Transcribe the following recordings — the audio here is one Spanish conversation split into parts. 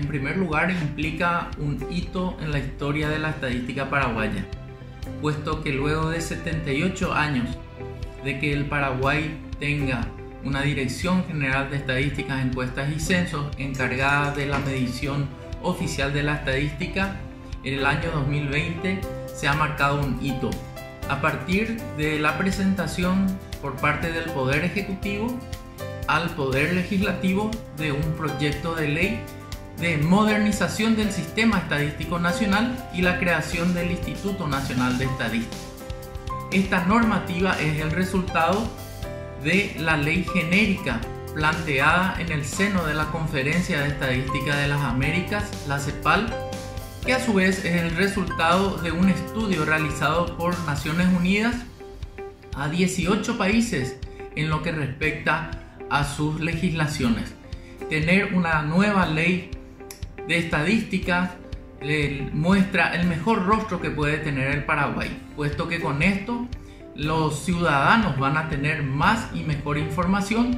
En primer lugar, implica un hito en la historia de la estadística paraguaya, puesto que luego de 78 años de que el Paraguay tenga una Dirección General de Estadísticas, Encuestas y Censos encargada de la medición oficial de la estadística, en el año 2020 se ha marcado un hito. A partir de la presentación por parte del Poder Ejecutivo al Poder Legislativo de un proyecto de ley de modernización del Sistema Estadístico Nacional y la creación del Instituto Nacional de Estadística. Esta normativa es el resultado de la ley genérica planteada en el seno de la Conferencia de Estadística de las Américas, la CEPAL, que a su vez es el resultado de un estudio realizado por Naciones Unidas a 18 países en lo que respecta a sus legislaciones. Tener una nueva ley de estadísticas le muestra el mejor rostro que puede tener el Paraguay, puesto que con esto los ciudadanos van a tener más y mejor información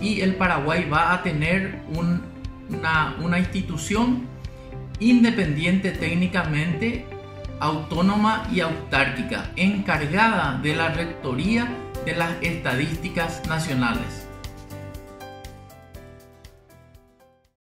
y el Paraguay va a tener una, una institución independiente técnicamente, autónoma y autárquica, encargada de la rectoría de las estadísticas nacionales.